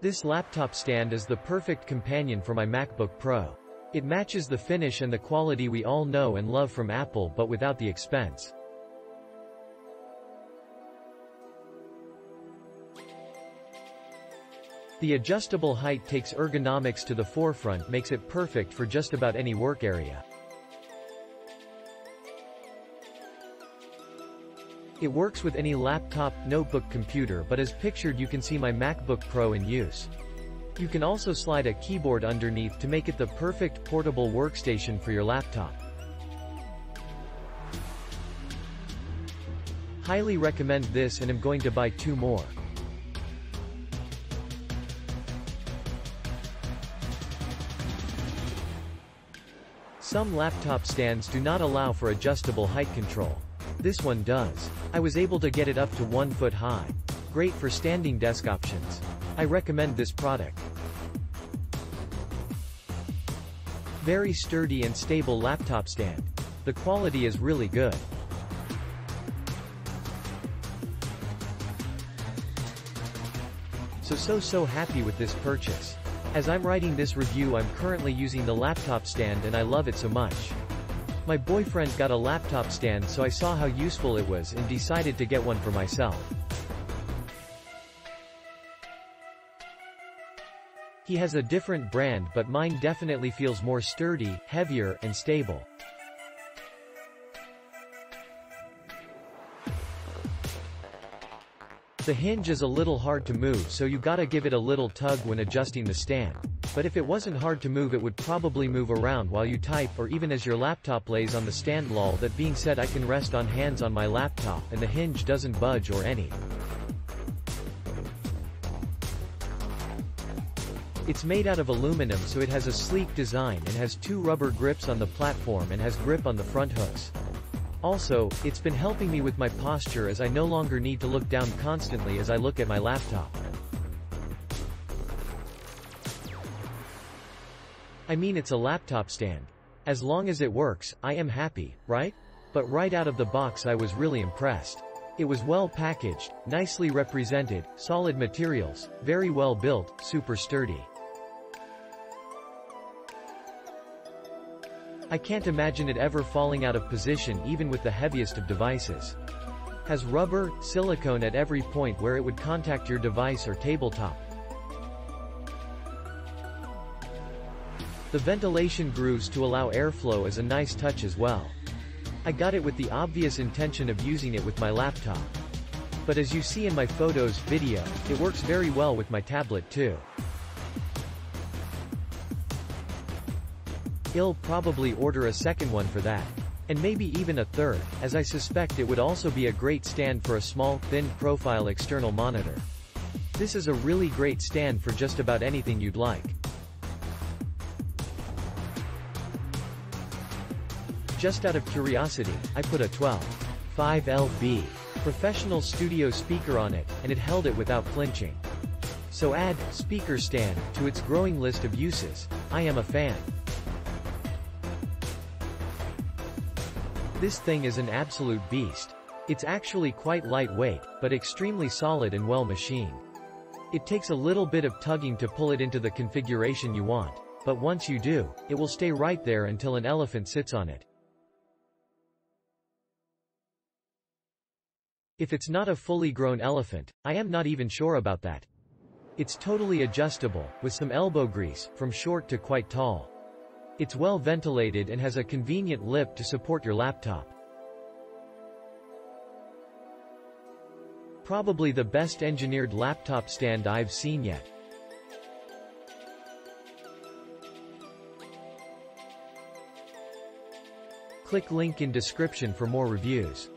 This laptop stand is the perfect companion for my MacBook Pro. It matches the finish and the quality we all know and love from Apple but without the expense. The adjustable height takes ergonomics to the forefront makes it perfect for just about any work area. It works with any laptop, notebook computer but as pictured you can see my MacBook Pro in use. You can also slide a keyboard underneath to make it the perfect portable workstation for your laptop. Highly recommend this and am going to buy two more. Some laptop stands do not allow for adjustable height control. This one does. I was able to get it up to 1 foot high. Great for standing desk options. I recommend this product. Very sturdy and stable laptop stand. The quality is really good. So so so happy with this purchase. As I'm writing this review I'm currently using the laptop stand and I love it so much. My boyfriend got a laptop stand so I saw how useful it was and decided to get one for myself. He has a different brand but mine definitely feels more sturdy, heavier, and stable. The hinge is a little hard to move so you gotta give it a little tug when adjusting the stand. But if it wasn't hard to move it would probably move around while you type or even as your laptop lays on the stand lol that being said I can rest on hands on my laptop and the hinge doesn't budge or any. It's made out of aluminum so it has a sleek design and has two rubber grips on the platform and has grip on the front hooks. Also, it's been helping me with my posture as I no longer need to look down constantly as I look at my laptop. I mean it's a laptop stand. As long as it works, I am happy, right? But right out of the box I was really impressed. It was well packaged, nicely represented, solid materials, very well built, super sturdy. I can't imagine it ever falling out of position even with the heaviest of devices. Has rubber, silicone at every point where it would contact your device or tabletop. The ventilation grooves to allow airflow is a nice touch as well. I got it with the obvious intention of using it with my laptop. But as you see in my photos, video, it works very well with my tablet too. I'll probably order a second one for that. And maybe even a third, as I suspect it would also be a great stand for a small, thin profile external monitor. This is a really great stand for just about anything you'd like. Just out of curiosity, I put a 12. 5LB professional studio speaker on it, and it held it without flinching. So add, speaker stand, to its growing list of uses. I am a fan. This thing is an absolute beast. It's actually quite lightweight, but extremely solid and well machined. It takes a little bit of tugging to pull it into the configuration you want, but once you do, it will stay right there until an elephant sits on it. If it's not a fully grown elephant, I am not even sure about that. It's totally adjustable, with some elbow grease, from short to quite tall. It's well ventilated and has a convenient lip to support your laptop. Probably the best engineered laptop stand I've seen yet. Click link in description for more reviews.